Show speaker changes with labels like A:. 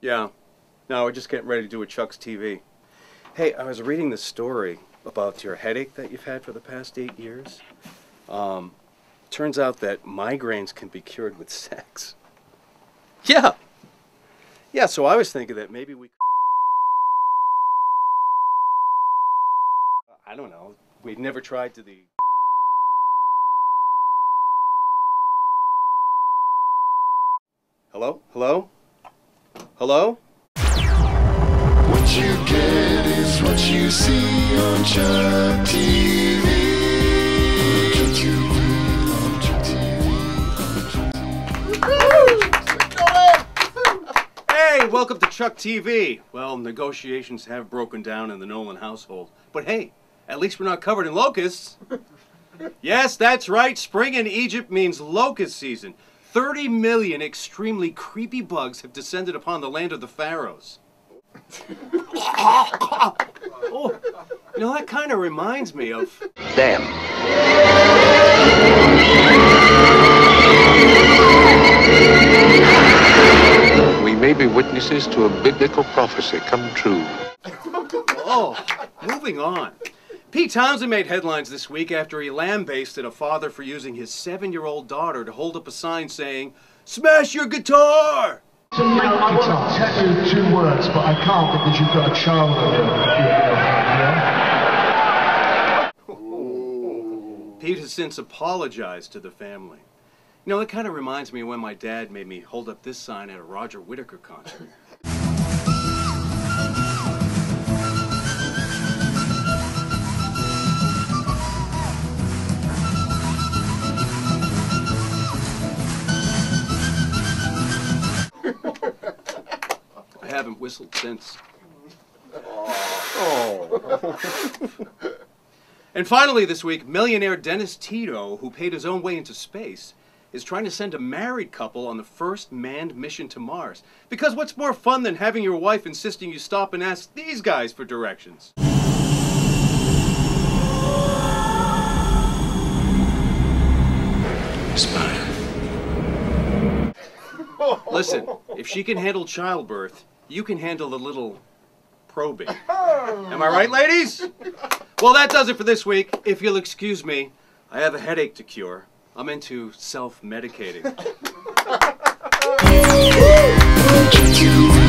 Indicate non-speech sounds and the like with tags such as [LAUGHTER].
A: Yeah. No, we're just getting ready to do a Chuck's TV. Hey, I was reading this story about your headache that you've had for the past eight years. Um, turns out that migraines can be cured with sex. Yeah. Yeah, so I was thinking that maybe we. I don't know. We've never tried to the. Hello? Hello? Hello?
B: What you get is what you see on Chuck TV. Chuck TV, on Chuck TV, on Chuck TV.
A: Hey, welcome to Chuck TV. Well, negotiations have broken down in the Nolan household. But hey, at least we're not covered in locusts. [LAUGHS] yes, that's right. Spring in Egypt means locust season. 30 million extremely creepy bugs have descended upon the land of the pharaohs. oh, you know, that kind of reminds me of.
C: Damn.
D: We may be witnesses to a biblical prophecy come true.
A: Oh, moving on. Pete Townshend made headlines this week after he lambasted a father for using his seven year old daughter to hold up a sign saying, Smash your guitar!
E: You know, I want to tell you two words, but I can't because you've got a child over yeah?
A: Pete has since apologized to the family. You know, it kind of reminds me of when my dad made me hold up this sign at a Roger Whittaker concert. Whistled since. Oh. And finally, this week, millionaire Dennis Tito, who paid his own way into space, is trying to send a married couple on the first manned mission to Mars. Because what's more fun than having your wife insisting you stop and ask these guys for directions?
B: Spy.
A: Listen, if she can handle childbirth, you can handle a little probing. [LAUGHS] Oh. Am I right, ladies? Well, that does it for this week. If you'll excuse me, I have a headache to cure. I'm into self medicating. [LAUGHS]